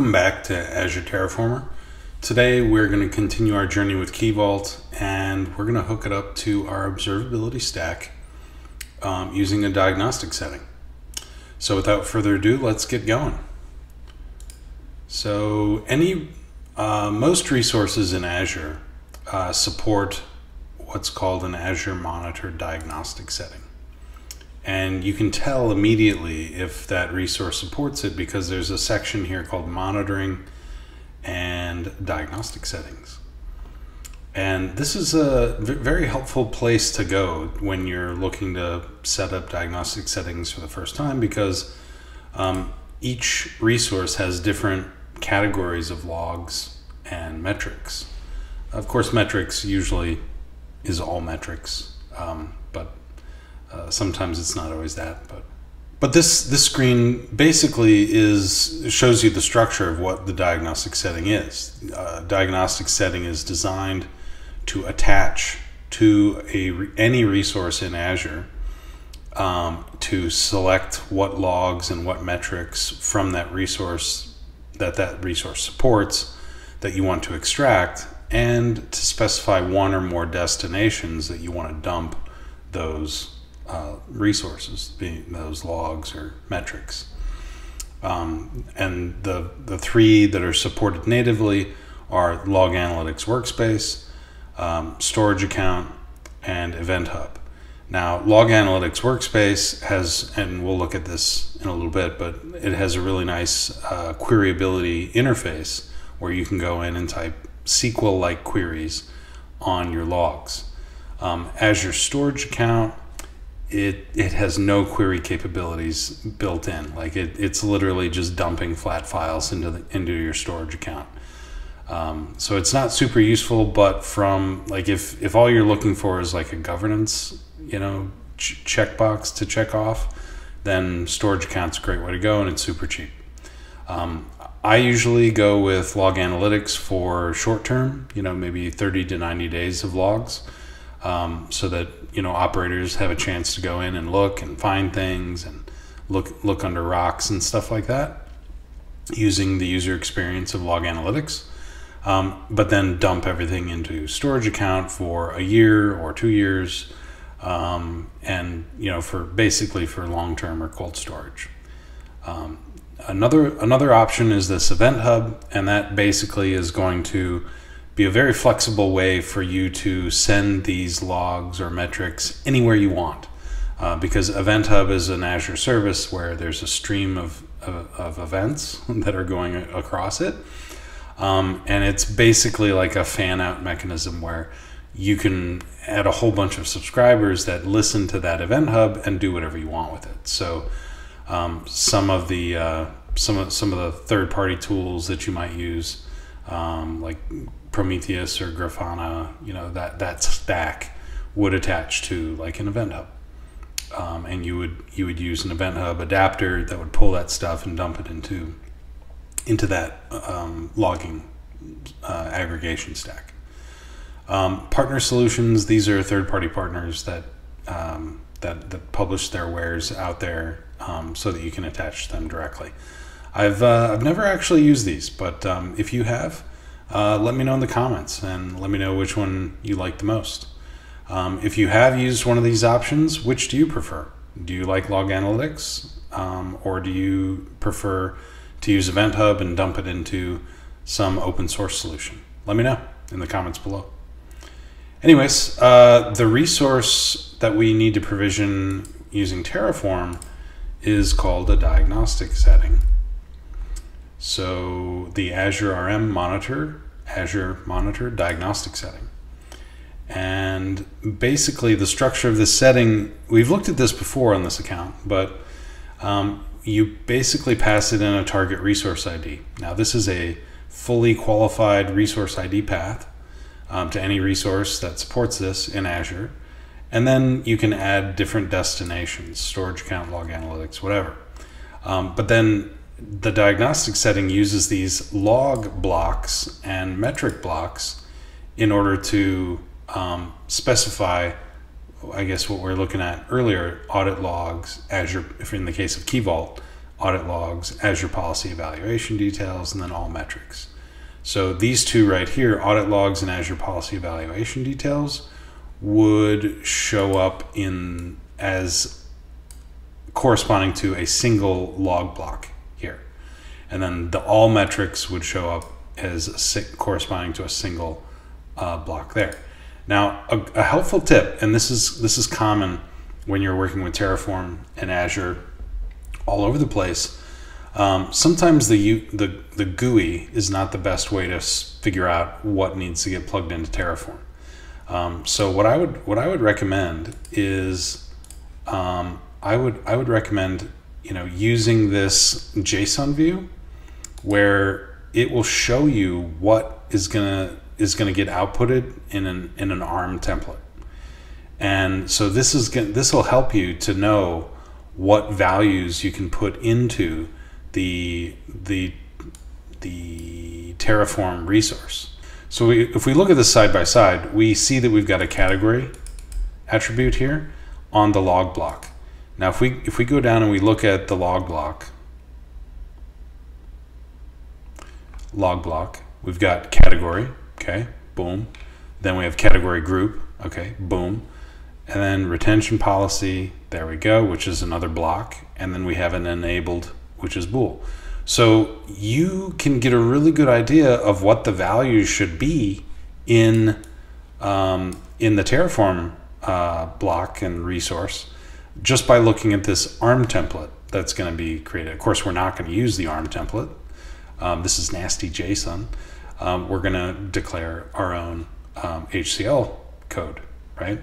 Welcome back to Azure Terraformer. Today we're going to continue our journey with Key Vault and we're going to hook it up to our observability stack um, using a diagnostic setting. So without further ado, let's get going. So any, uh, most resources in Azure uh, support what's called an Azure Monitor diagnostic setting. And you can tell immediately if that resource supports it because there's a section here called monitoring and diagnostic settings. And this is a very helpful place to go when you're looking to set up diagnostic settings for the first time because um, each resource has different categories of logs and metrics. Of course, metrics usually is all metrics, um, uh, sometimes it's not always that. But but this this screen basically is shows you the structure of what the diagnostic setting is. Uh, diagnostic setting is designed to attach to a any resource in Azure um, to select what logs and what metrics from that resource that that resource supports that you want to extract and to specify one or more destinations that you want to dump those uh, resources, being those logs or metrics. Um, and the, the three that are supported natively are Log Analytics Workspace, um, Storage Account, and Event Hub. Now, Log Analytics Workspace has, and we'll look at this in a little bit, but it has a really nice uh, queryability interface where you can go in and type SQL like queries on your logs. Um, Azure Storage Account, it, it has no query capabilities built in. Like it, it's literally just dumping flat files into, the, into your storage account. Um, so it's not super useful, but from like if, if all you're looking for is like a governance you know ch- checkbox to check off, then storage account's a great way to go, and it's super cheap. Um, I usually go with log analytics for short term, you know, maybe 30 to 90 days of logs, um, so that you know operators have a chance to go in and look and find things and look look under rocks and stuff like that, using the user experience of log analytics. Um, but then dump everything into storage account for a year or two years um, and you know for basically for long term or cold storage. Um, another another option is this Event Hub, and that basically is going to be a very flexible way for you to send these logs or metrics anywhere you want. Uh, because Event Hub is an Azure service where there's a stream of, of, of events that are going across it. Um, and it's basically like a fan out mechanism where you can add a whole bunch of subscribers that listen to that event hub and do whatever you want with it. So um, some of the uh, some of some of the third party tools that you might use, um, like Prometheus or Grafana, you know that that stack would attach to like an event hub. Um, and you would you would use an event hub adapter that would pull that stuff and dump it into into that um, logging uh, aggregation stack. Um, partner solutions, these are third party partners that, um, that, that publish their wares out there um, so that you can attach them directly. I've, uh, I've never actually used these, but um, if you have, uh, let me know in the comments and let me know which one you like the most. Um, if you have used one of these options, which do you prefer? Do you like log analytics um, or do you prefer to use Event Hub and dump it into some open source solution? Let me know in the comments below. Anyways, uh, the resource that we need to provision using Terraform is called a diagnostic setting. So the Azure RM monitor, Azure monitor diagnostic setting. And basically the structure of this setting, we've looked at this before on this account, but um, you basically pass it in a target resource ID. Now this is a fully qualified resource ID path um, to any resource that supports this in Azure. And then you can add different destinations, storage account, log analytics, whatever. Um, but then the diagnostic setting uses these log blocks and metric blocks in order to um, specify, I guess, what we are looking at earlier audit logs, Azure, if in the case of Key Vault, audit logs, Azure policy evaluation details, and then all metrics. So these two right here, audit logs and Azure policy evaluation details, would show up in as corresponding to a single log block. And then the all metrics would show up as corresponding to a single uh, block there. Now, a, a helpful tip, and this is this is common when you're working with Terraform and Azure all over the place. Um, sometimes the, the the GUI is not the best way to figure out what needs to get plugged into Terraform. Um, so what I would what I would recommend is um, I would I would recommend you know using this JSON view where it will show you what is gonna is gonna get outputted in an in an ARM template. And so this is gonna, this will help you to know what values you can put into the the the Terraform resource. So we, if we look at this side by side, we see that we've got a category attribute here on the log block. Now if we if we go down and we look at the log block, log block, we've got category, okay, boom. Then we have category group, okay, boom. And then retention policy, there we go, which is another block. And then we have an enabled, which is bool. So you can get a really good idea of what the values should be in um, in the Terraform uh, block and resource just by looking at this ARM template that's going to be created. Of course, we're not going to use the ARM template. Um, this is nasty JSON. Um, we're going to declare our own um, HCL code, right?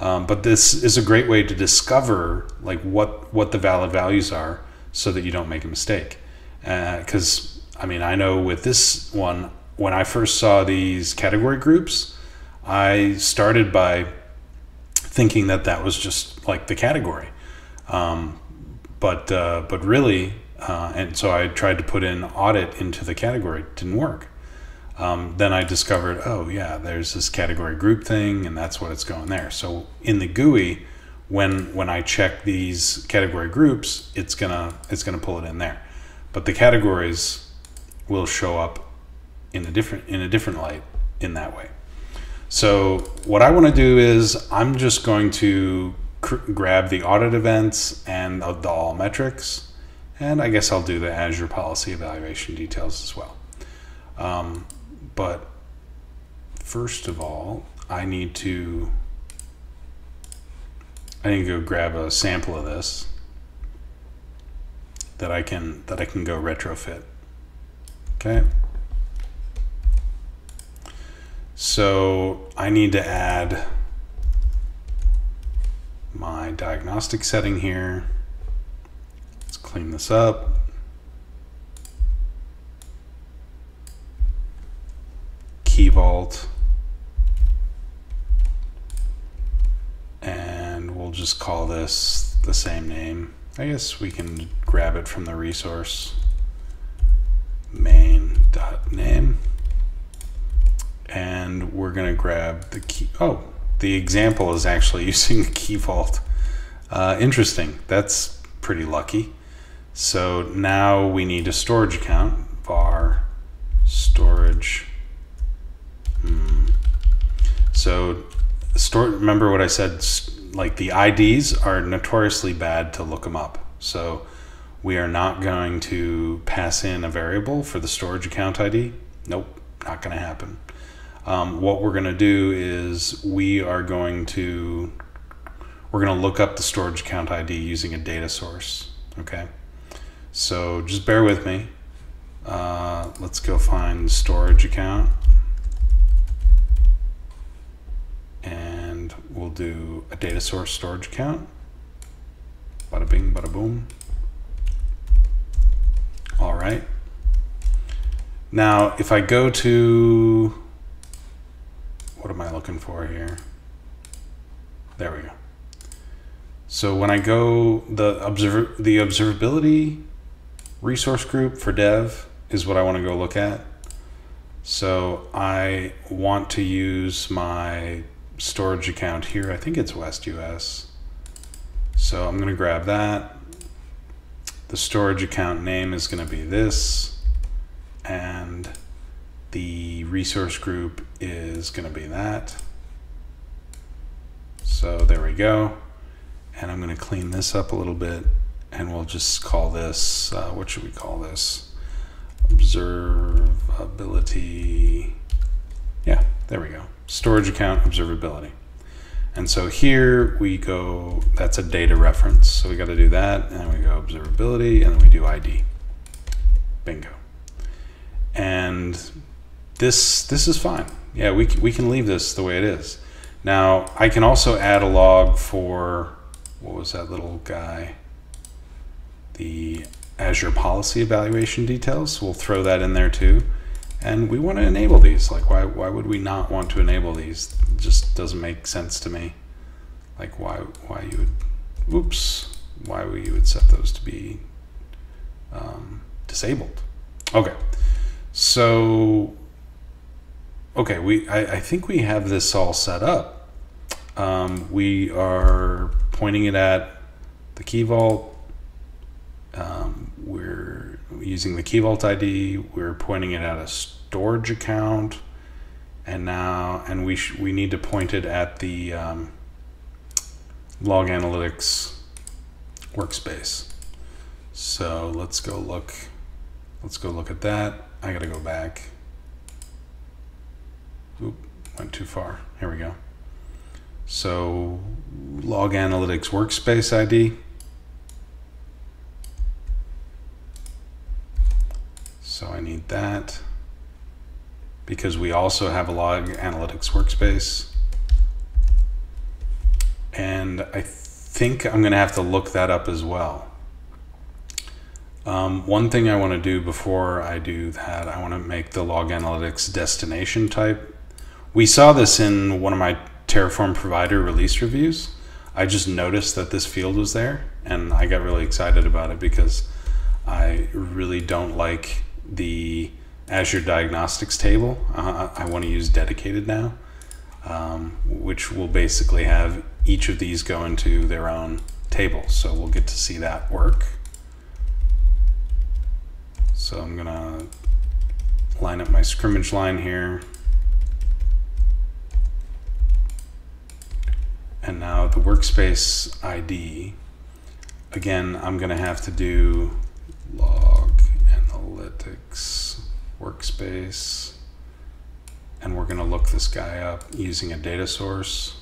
Um, but this is a great way to discover like what what the valid values are, so that you don't make a mistake. Because uh, I mean, I know with this one, when I first saw these category groups, I started by thinking that that was just like the category. Um, but uh, but really, uh, and so I tried to put in audit into the category. It didn't work. Um, then I discovered, oh yeah, there's this category group thing, and that's what it's going there. So in the GUI, when when I check these category groups, it's gonna it's gonna pull it in there. But the categories will show up in a different in a different light in that way. So what I want to do is I'm just going to grab the audit events and the, the all metrics, and I guess I'll do the Azure policy evaluation details as well. Um, but first of all, I need to I need to go grab a sample of this that I can that I can go retrofit. Okay. So I need to add my diagnostic setting here. Clean this up. key vault. And we'll just call this the same name. I guess we can grab it from the resource main.name. And we're going to grab the key. Oh, the example is actually using the key vault. Uh, interesting. That's pretty lucky. So now we need a storage account, var storage so, store. Remember what I said? Like the IDs are notoriously bad to look them up. So, we are not going to pass in a variable for the storage account ID. Nope, not going to happen. Um, what we're going to do is we are going to we're going to look up the storage account ID using a data source. Okay, so just bear with me. Uh, let's go find storage account. and we'll do a data source storage account. Bada bing, bada boom. All right. Now, if I go to, what am I looking for here? There we go. So when I go, the observer, the observability resource group for dev is what I want to go look at. So I want to use my storage account here. I think it's West US. So I'm going to grab that the storage account name is going to be this, and the resource group is going to be that. So there we go. And I'm going to clean this up a little bit and we'll just call this, uh, what should we call this? Observability. Yeah, there we go. Storage account observability. And so here we go, that's a data reference. So we got to do that and we go observability and then we do ID. Bingo. And this, this is fine. Yeah, we, we can leave this the way it is. Now I can also add a log for, what was that little guy? The Azure policy evaluation details. We'll throw that in there too. And we want to enable these. Like, why, why would we not want to enable these? It just doesn't make sense to me. Like, why, why you would, oops, why would you would set those to be um, disabled. Okay, so, okay, we, I, I think we have this all set up. Um, we are pointing it at the key vault. Um, we're using the Key Vault ID. We're pointing it at a storage account, and now and we we need to point it at the um, Log Analytics workspace. So let's go look. Let's go look at that. I got to go back. Oop, went too far. Here we go. So Log Analytics workspace ID. So I need that because we also have a log analytics workspace. And I think I'm going to have to look that up as well. Um, one thing I want to do before I do that, I want to make the log analytics destination type. We saw this in one of my Terraform provider release reviews. I just noticed that this field was there and I got really excited about it because I really don't like the Azure Diagnostics table. Uh, I want to use dedicated now, um, which will basically have each of these go into their own table. So we'll get to see that work. So I'm going to line up my scrimmage line here. And now the workspace ID, again, I'm going to have to do log analytics workspace and we're going to look this guy up using a data source.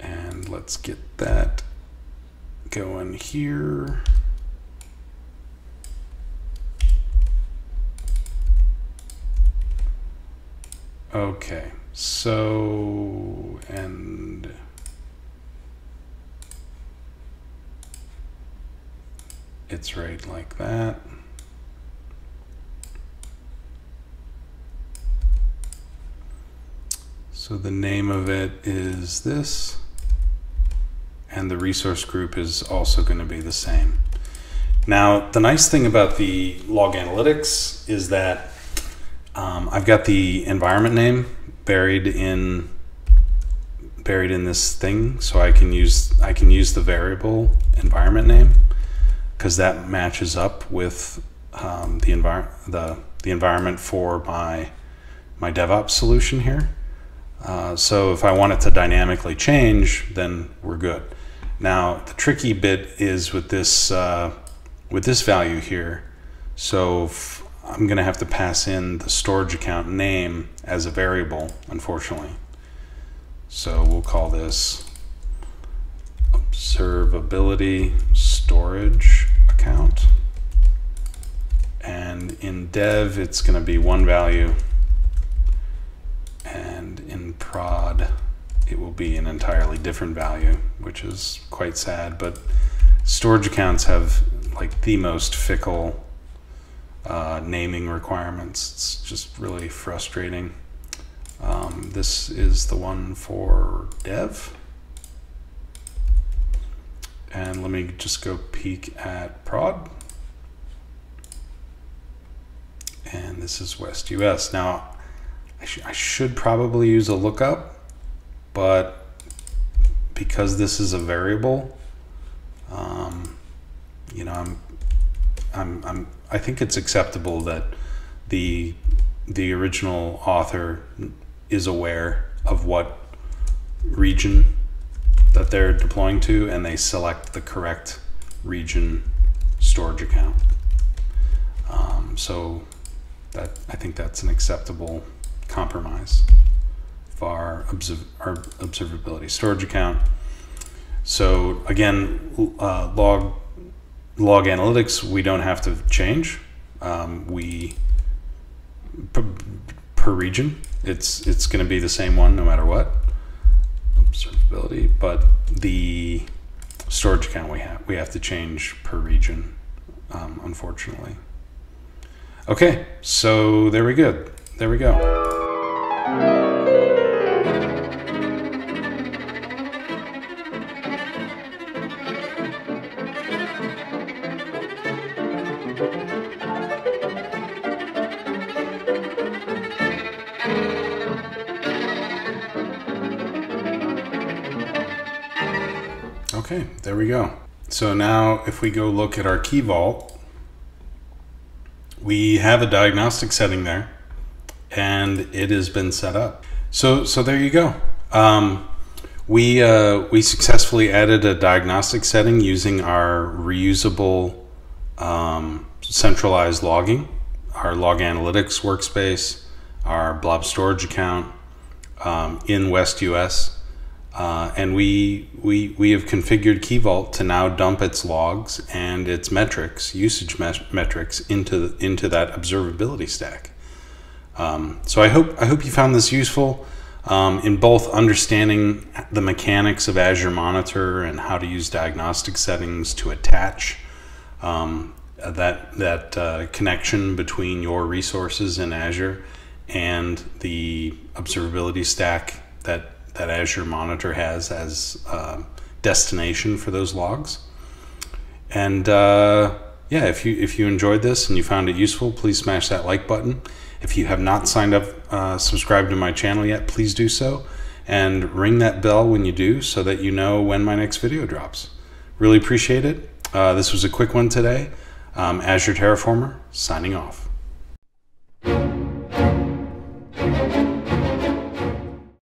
And let's get that going here. Okay so and it's right like that. So the name of it is this, and the resource group is also going to be the same. Now, the nice thing about the log analytics is that um, I've got the environment name buried in buried in this thing, so I can use I can use the variable environment name because that matches up with um, the, the, the environment for my, my DevOps solution here. Uh, so if I want it to dynamically change, then we're good. Now the tricky bit is with this uh, with this value here. So I'm going to have to pass in the storage account name as a variable, unfortunately. So we'll call this observability storage account. And in dev, it's going to be one value. And in prod, it will be an entirely different value, which is quite sad. But storage accounts have like the most fickle uh, naming requirements. It's just really frustrating. Um, this is the one for dev. And let me just go peek at prod. And this is West US. Now, I, sh I should probably use a lookup, but because this is a variable, um, you know, I'm, I'm, I'm, I think it's acceptable that the the original author is aware of what region that they're deploying to, and they select the correct region storage account. Um, so that I think that's an acceptable compromise for our, observ- our observability storage account. So again, uh, log log analytics we don't have to change. Um, we per, per region it's it's going to be the same one no matter what observability, but the storage account we have we have to change per region, um, unfortunately. Okay, so there we go. There we go. Okay, there we go. So now if we go look at our key vault, we have a diagnostic setting there and it has been set up. So, so there you go. Um, we, uh, we successfully added a diagnostic setting using our reusable um, centralized logging, our log analytics workspace, our blob storage account um, in West US uh, and we, we, we have configured Key Vault to now dump its logs and its metrics, usage metrics, into, into that observability stack. Um, so I hope, I hope you found this useful um, in both understanding the mechanics of Azure Monitor and how to use diagnostic settings to attach um, that, that uh, connection between your resources in Azure and the observability stack that that Azure Monitor has as uh, destination for those logs. And uh, yeah, if you if you enjoyed this and you found it useful, please smash that like button. If you have not signed up, uh, subscribed to my channel yet, please do so, and ring that bell when you do, so that you know when my next video drops. Really appreciate it. Uh, this was a quick one today. Um, Azure Terraformer signing off.